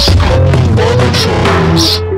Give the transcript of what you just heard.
Podcast monetize.